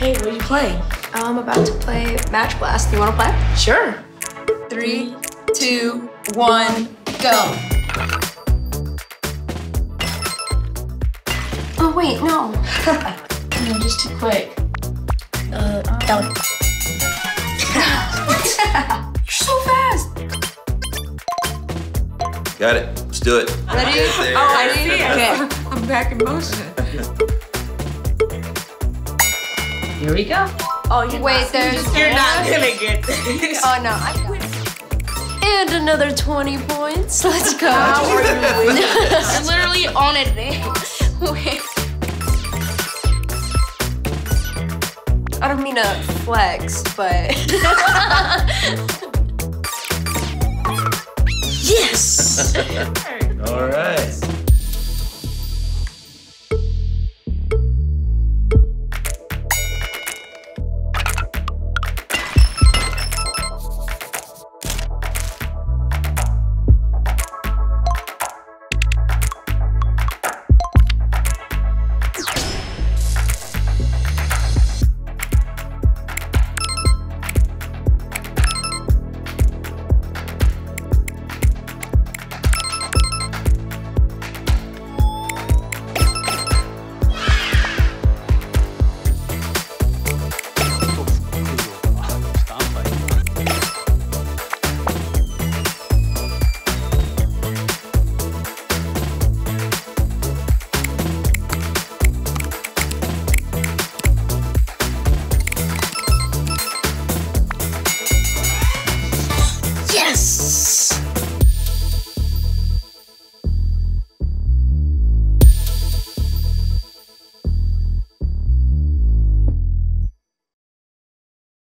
Hey, what are you playing? I'm about to play Match Blast. You want to play? Sure. Three, two, one, go. Oh, wait, no. No, just too quick. Uh, down. You're so fast. Got it. Let's do it. Ready? Oh, I see it. Okay, I'm back in motion. Here we go. Oh, you wait, there's You're not more? gonna get this. Oh, no. I got it. And another 20 points. Let's go. I'm literally on it. Wait. I don't mean to flex, but. Yes! All right.